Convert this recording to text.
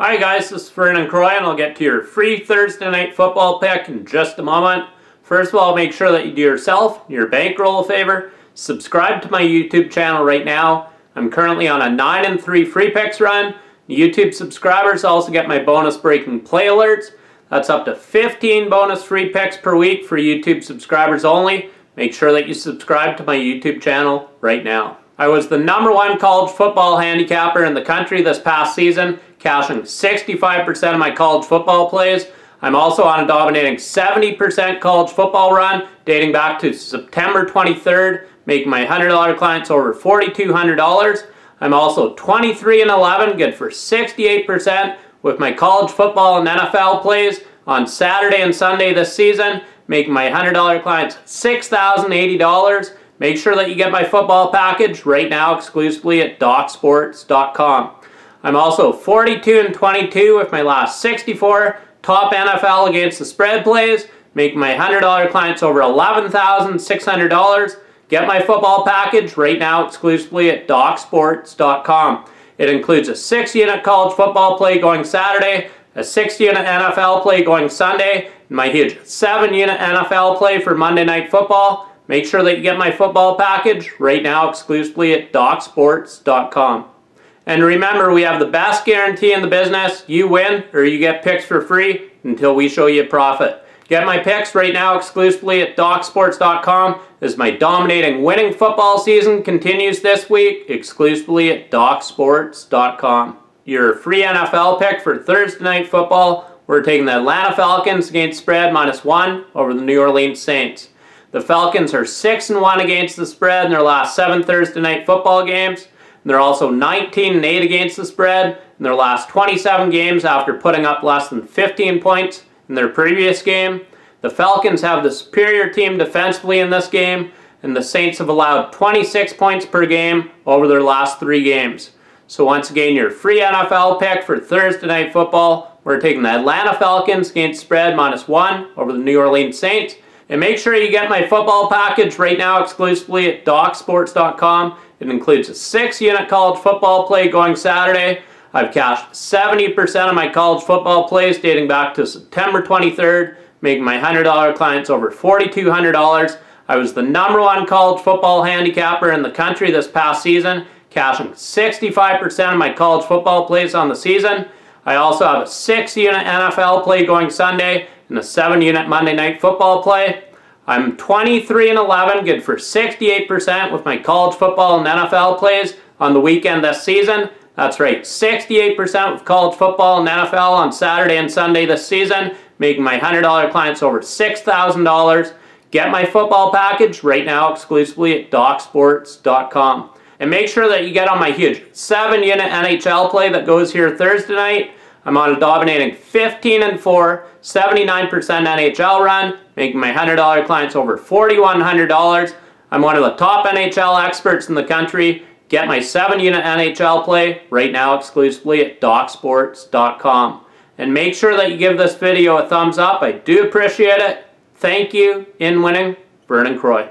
Hi guys, this is Vernon Croy and I'll get to your free Thursday night football pick in just a moment. First of all, make sure that you do yourself, your bankroll a favor. Subscribe to my YouTube channel right now. I'm currently on a 9 and 3 free picks run. YouTube subscribers also get my bonus breaking play alerts. That's up to 15 bonus free picks per week for YouTube subscribers only. Make sure that you subscribe to my YouTube channel right now. I was the number one college football handicapper in the country this past season cashing 65% of my college football plays. I'm also on a dominating 70% college football run dating back to September 23rd, making my $100 clients over $4,200. I'm also 23 and 11, good for 68% with my college football and NFL plays on Saturday and Sunday this season, making my $100 clients $6,080. Make sure that you get my football package right now exclusively at DocSports.com. I'm also 42 and 22 with my last 64 top NFL against the spread plays, making my $100 clients over $11,600. Get my football package right now exclusively at DocSports.com. It includes a 6-unit college football play going Saturday, a 6-unit NFL play going Sunday, and my huge 7-unit NFL play for Monday Night Football. Make sure that you get my football package right now exclusively at DocSports.com. And remember, we have the best guarantee in the business. You win or you get picks for free until we show you a profit. Get my picks right now exclusively at DocSports.com as my dominating winning football season continues this week exclusively at DocSports.com. Your free NFL pick for Thursday Night Football, we're taking the Atlanta Falcons against spread minus one over the New Orleans Saints. The Falcons are 6 and 1 against the spread in their last seven Thursday Night Football games. They're also 19 and 8 against the spread in their last 27 games after putting up less than 15 points in their previous game. The Falcons have the superior team defensively in this game, and the Saints have allowed 26 points per game over their last three games. So once again, your free NFL pick for Thursday Night Football, we're taking the Atlanta Falcons against spread minus one over the New Orleans Saints. And make sure you get my football package right now exclusively at DocSports.com. It includes a six unit college football play going Saturday. I've cashed 70% of my college football plays dating back to September 23rd, making my $100 clients over $4,200. I was the number one college football handicapper in the country this past season, cashing 65% of my college football plays on the season. I also have a six unit NFL play going Sunday and a seven unit Monday night football play. I'm 23 and 11, good for 68% with my college football and NFL plays on the weekend this season. That's right, 68% with college football and NFL on Saturday and Sunday this season, making my $100 clients over $6,000. Get my football package right now exclusively at DocSports.com. And make sure that you get on my huge 7-unit NHL play that goes here Thursday night. I'm on a dominating 15 and 4, 79% NHL run, making my $100 clients over $4,100. I'm one of the top NHL experts in the country. Get my 7 unit NHL play right now exclusively at DocSports.com. And make sure that you give this video a thumbs up. I do appreciate it. Thank you. In winning, Vernon Croy.